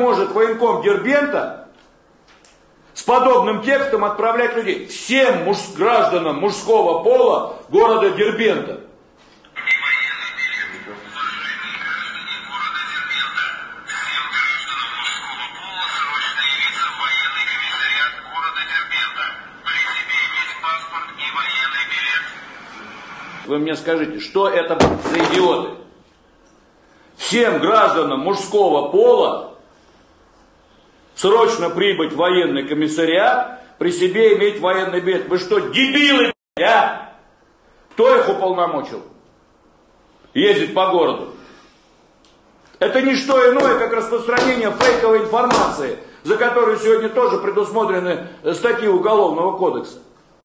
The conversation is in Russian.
может военком Дербента с подобным текстом отправлять людей? Всем муж, гражданам мужского пола города Дербента. Вы мне скажите, что это за идиоты? Всем гражданам мужского пола срочно прибыть в военный комиссариат, при себе иметь военный билет. Вы что, дебилы, а? Кто их уполномочил? Ездить по городу. Это не что иное, как распространение фейковой информации, за которую сегодня тоже предусмотрены статьи Уголовного кодекса.